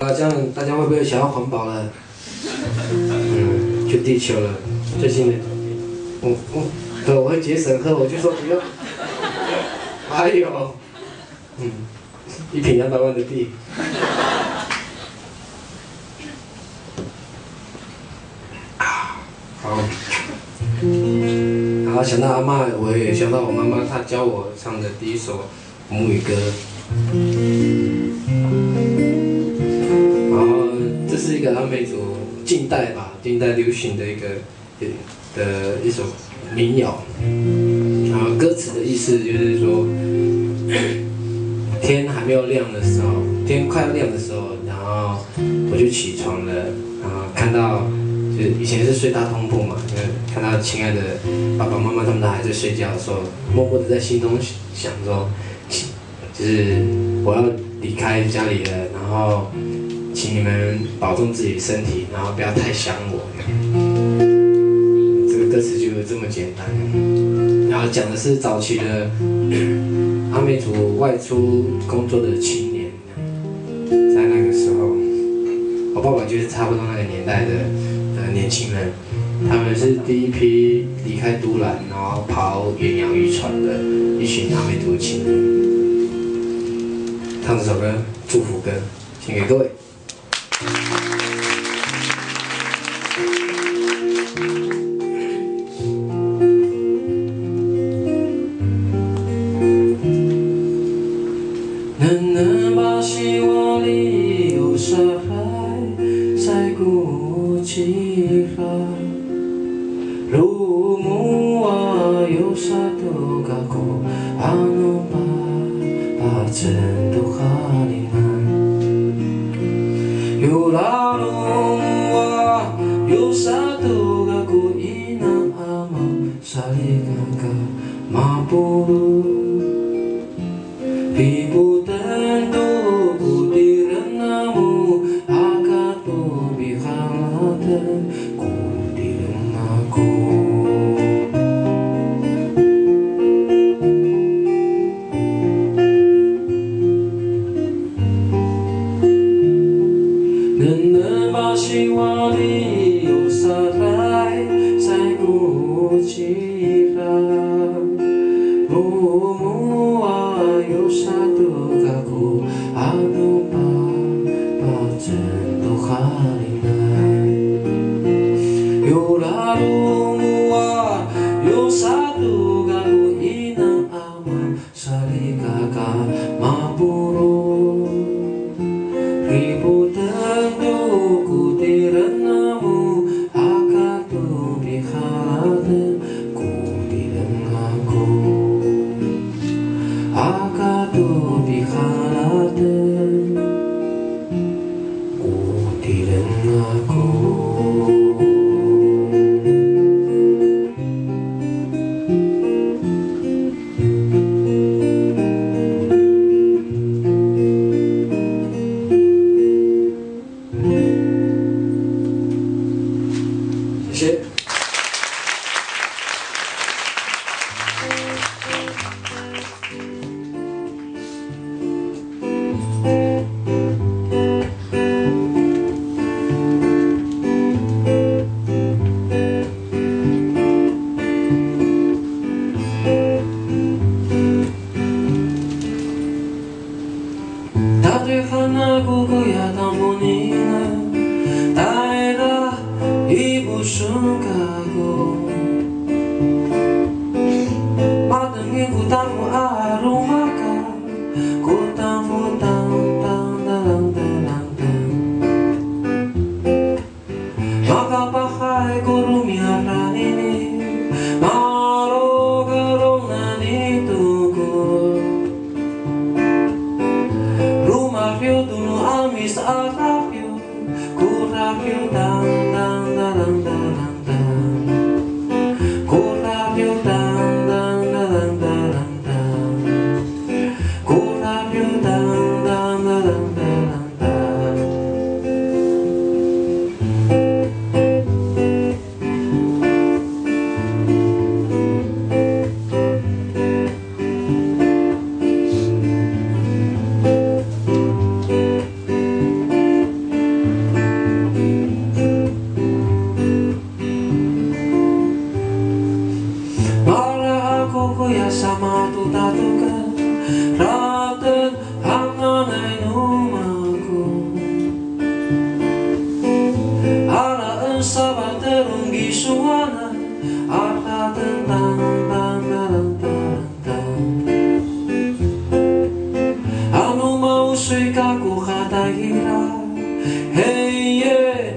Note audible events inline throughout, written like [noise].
啊，这样大家会不会想要环保了？嗯，去地球了。最近的，我我，对，我会节省喝，我就说不用。还有，嗯，一瓶两百万的币。啊，好。然后想到阿妈，我也想到我妈妈，她教我唱的第一首母语歌。一个阿美族近代吧，近代流行的一个的一首民谣。然后歌词的意思就是说，[coughs] 天还没有亮的时候，天快要亮的时候，然后我就起床了，然后看到，就是以前是睡大通铺嘛，看到亲爱的爸爸妈妈他们都还在睡觉的时候，默默的在心中想说，就是我要离开家里了，然后请你们保重自己的身体，然后不要太想我。这个歌词就这么简单。然后讲的是早期的 [coughs] 阿美族外出工作的青年，在那个时候，我爸爸就是差不多那个年代的的年轻人，他们是第一批离开都兰，然后跑远洋渔船的一群阿美族青年。唱这首歌，祝福歌，献给各位。能不能把希望留下来，在骨子里？如果我有啥东西，还能把把真？幻のピボタ relationship sugar. Música cu hataira Hey yeah,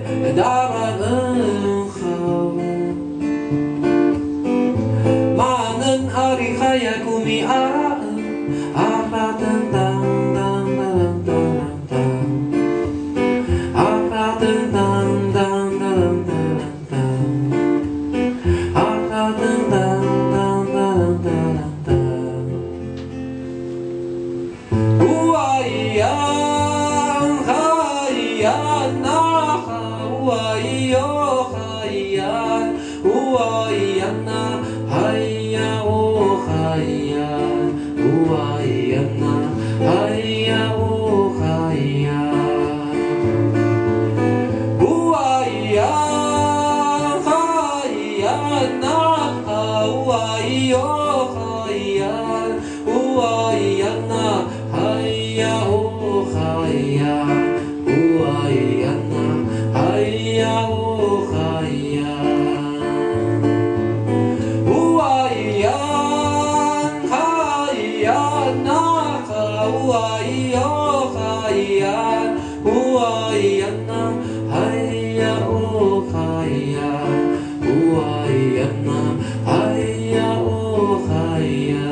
呀呐嗨呀呜嗨呀呜哇咿呀哈呀呐呜哇咿呦哈呀呜哇咿呀呐 Ai.